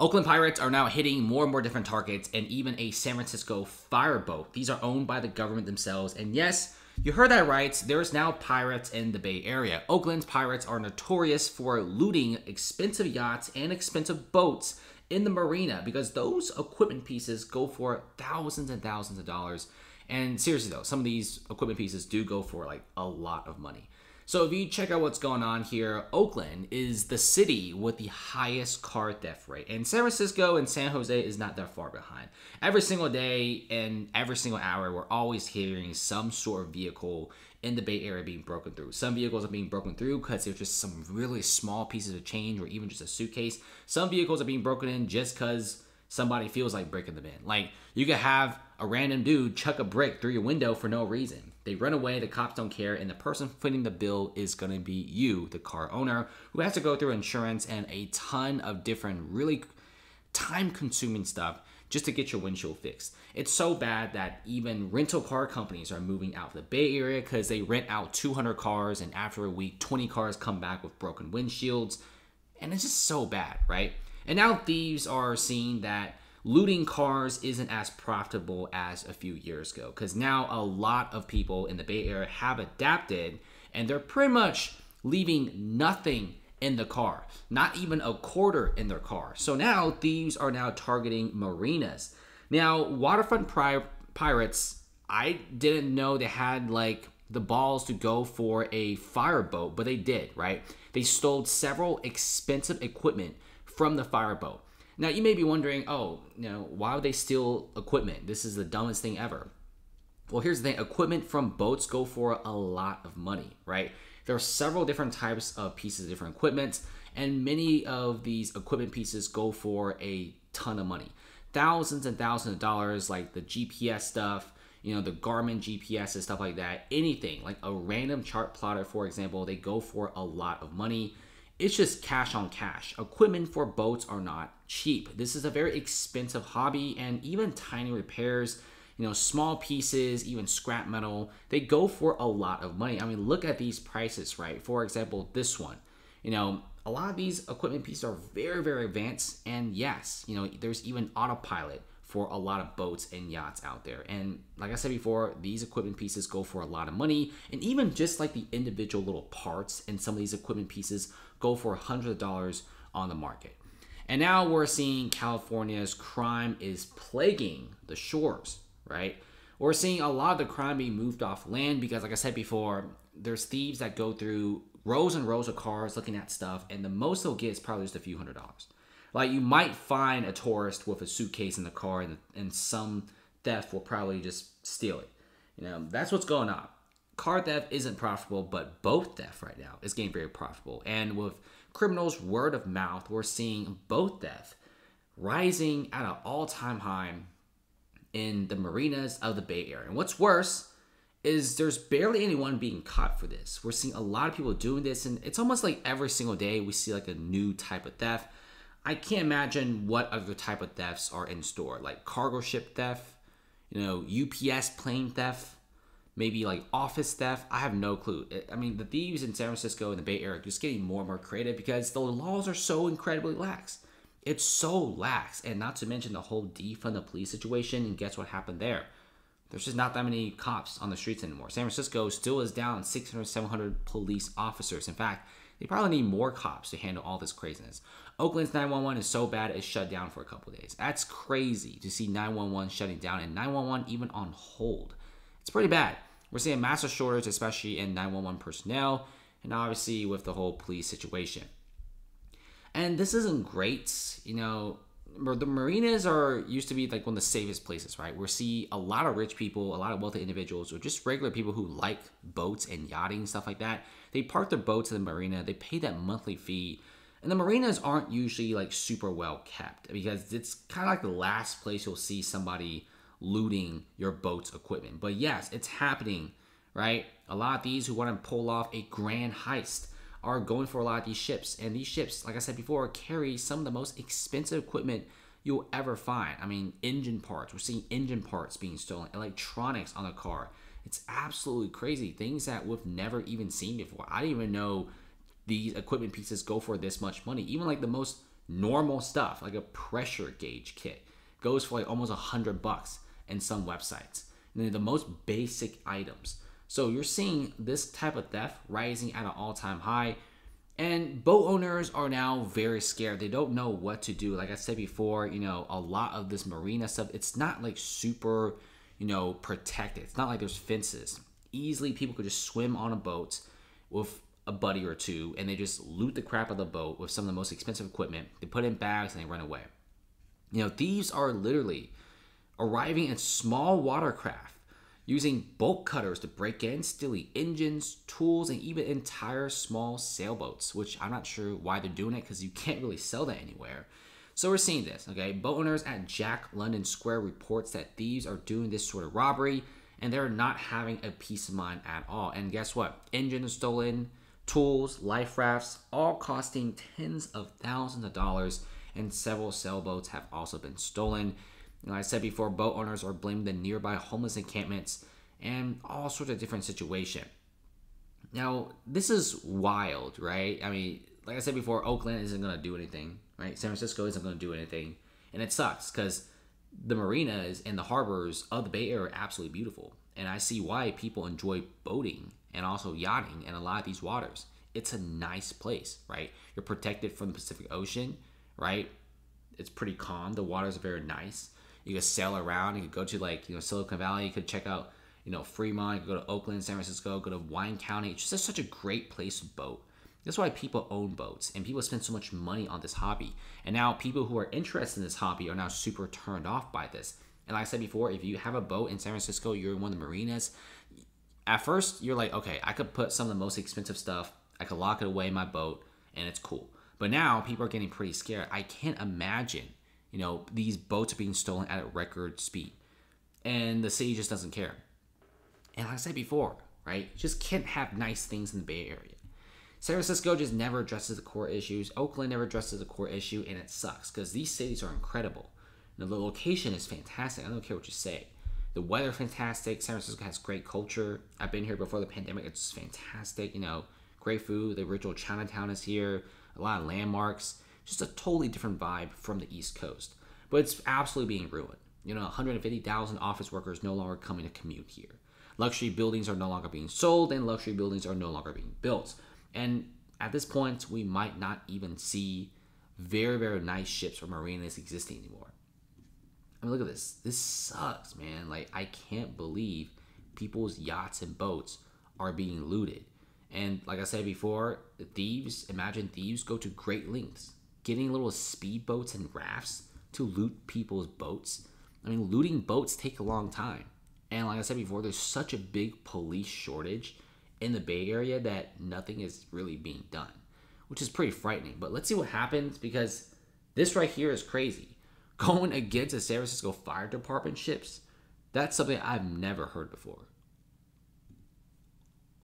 Oakland Pirates are now hitting more and more different targets and even a San Francisco fireboat. These are owned by the government themselves. And yes, you heard that right. There's now pirates in the Bay Area. Oakland's pirates are notorious for looting expensive yachts and expensive boats in the marina because those equipment pieces go for thousands and thousands of dollars. And seriously though, some of these equipment pieces do go for like a lot of money. So if you check out what's going on here, Oakland is the city with the highest car theft rate. And San Francisco and San Jose is not that far behind. Every single day and every single hour, we're always hearing some sort of vehicle in the Bay Area being broken through. Some vehicles are being broken through because there's just some really small pieces of change or even just a suitcase. Some vehicles are being broken in just because somebody feels like breaking them in. Like you could have a random dude chuck a brick through your window for no reason. They run away, the cops don't care, and the person footing the bill is going to be you, the car owner, who has to go through insurance and a ton of different, really time consuming stuff just to get your windshield fixed. It's so bad that even rental car companies are moving out of the Bay Area because they rent out 200 cars, and after a week, 20 cars come back with broken windshields. And it's just so bad, right? And now thieves are seeing that looting cars isn't as profitable as a few years ago because now a lot of people in the Bay Area have adapted and they're pretty much leaving nothing in the car, not even a quarter in their car. So now thieves are now targeting marinas. Now, waterfront pri- pirates, I didn't know they had like the balls to go for a fireboat, but they did, right? They stole several expensive equipment from the fireboat. Now you may be wondering, oh, you know, why would they steal equipment? This is the dumbest thing ever. Well, here's the thing: equipment from boats go for a lot of money, right? There are several different types of pieces of different equipment, and many of these equipment pieces go for a ton of money, thousands and thousands of dollars, like the GPS stuff, you know, the Garmin GPS and stuff like that. Anything like a random chart plotter, for example, they go for a lot of money it's just cash on cash. Equipment for boats are not cheap. This is a very expensive hobby, and even tiny repairs, you know, small pieces, even scrap metal, they go for a lot of money. I mean, look at these prices, right? For example, this one, you know, a lot of these equipment pieces are very, very advanced, and yes, you know, there's even autopilot for a lot of boats and yachts out there. And like I said before, these equipment pieces go for a lot of money. And even just like the individual little parts and some of these equipment pieces go for hundreds of dollars on the market. And now we're seeing California's crime is plaguing the shores, right? We're seeing a lot of the crime being moved off land because, like I said before, there's thieves that go through rows and rows of cars looking at stuff, and the most they'll get is probably just a few hundred dollars. Like you might find a tourist with a suitcase in the car, and, and some theft will probably just steal it. You know, that's what's going on. Car theft isn't profitable, but boat theft right now is getting very profitable. And with criminals' word of mouth, we're seeing boat theft rising at an all-time high in the marinas of the Bay Area. And what's worse is there's barely anyone being caught for this. We're seeing a lot of people doing this, and it's almost like every single day we see like a new type of theft. I can't imagine what other type of thefts are in store, like cargo ship theft, you know, UPS plane theft, maybe like office theft. I have no clue. I mean, the thieves in San Francisco and the Bay Area are just getting more and more creative because the laws are so incredibly lax. It's so lax, and not to mention the whole defund the police situation. And guess what happened there? There's just not that many cops on the streets anymore. San Francisco still is down 600, 700 police officers. In fact, they probably need more cops to handle all this craziness. Oakland's 911 is so bad it's shut down for a couple days. That's crazy to see 911 shutting down and 911 even on hold. It's pretty bad. We're seeing massive shortage, especially in 911 personnel, and obviously with the whole police situation. And this isn't great, you know. The marinas are used to be like one of the safest places, right? We see a lot of rich people, a lot of wealthy individuals, or just regular people who like boats and yachting stuff like that they park their boats in the marina, they pay that monthly fee. And the marinas aren't usually like super well kept because it's kind of like the last place you'll see somebody looting your boat's equipment. But yes, it's happening, right? A lot of these who want to pull off a grand heist are going for a lot of these ships. And these ships, like I said before, carry some of the most expensive equipment you'll ever find. I mean, engine parts. We're seeing engine parts being stolen, electronics on the car. It's absolutely crazy. Things that we've never even seen before. I didn't even know these equipment pieces go for this much money. Even like the most normal stuff like a pressure gauge kit goes for like almost a hundred bucks in some websites. And they're the most basic items. So you're seeing this type of theft rising at an all-time high. And boat owners are now very scared. They don't know what to do. Like I said before, you know, a lot of this marina stuff, it's not like super, you know, protected. It's not like there's fences. Easily people could just swim on a boat with a buddy or two and they just loot the crap out of the boat with some of the most expensive equipment. They put in bags and they run away. You know, thieves are literally arriving in small watercraft using bolt cutters to break in, stealing engines, tools, and even entire small sailboats, which I'm not sure why they're doing it because you can't really sell that anywhere. So we're seeing this, okay? Boat owners at Jack London Square reports that thieves are doing this sort of robbery and they're not having a peace of mind at all. And guess what? Engines stolen, tools, life rafts, all costing tens of thousands of dollars, and several sailboats have also been stolen. You I said before, boat owners are blaming the nearby homeless encampments and all sorts of different situation. Now, this is wild, right? I mean, like I said before, Oakland isn't going to do anything, right? San Francisco isn't going to do anything. And it sucks because the marinas and the harbors of the Bay Area are absolutely beautiful. And I see why people enjoy boating and also yachting in a lot of these waters. It's a nice place, right? You're protected from the Pacific Ocean, right? It's pretty calm. The waters are very nice. You could sail around. You could go to like you know Silicon Valley. You could check out you know Fremont. You could go to Oakland, San Francisco. Go to Wine Country. It's just such a great place to boat. That's why people own boats and people spend so much money on this hobby. And now people who are interested in this hobby are now super turned off by this. And like I said before, if you have a boat in San Francisco, you're in one of the marinas. At first, you're like, okay, I could put some of the most expensive stuff. I could lock it away in my boat, and it's cool. But now people are getting pretty scared. I can't imagine, you know, these boats are being stolen at a record speed, and the city just doesn't care. And like I said before, right, you just can't have nice things in the Bay Area. San Francisco just never addresses the core issues. Oakland never addresses the core issue, and it sucks because these cities are incredible. The location is fantastic. I don't care what you say. The weather fantastic. San Francisco has great culture. I've been here before the pandemic. It's fantastic. You know, great food. The original Chinatown is here. A lot of landmarks. Just a totally different vibe from the East Coast. But it's absolutely being ruined. You know, 150,000 office workers no longer coming to commute here. Luxury buildings are no longer being sold, and luxury buildings are no longer being built. And at this point, we might not even see very, very nice ships or marinas existing anymore. I mean, look at this. This sucks, man. Like, I can't believe people's yachts and boats are being looted. And like I said before, thieves, imagine thieves go to great lengths, getting little speedboats and rafts to loot people's boats. I mean, looting boats take a long time. And like I said before, there's such a big police shortage in the Bay Area that nothing is really being done, which is pretty frightening. But let's see what happens because this right here is crazy. Going against the San Francisco Fire Department ships, that's something I've never heard before.